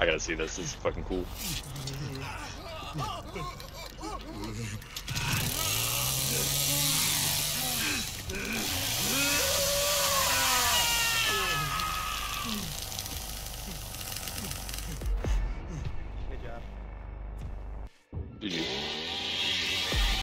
I gotta see this. This is fucking cool.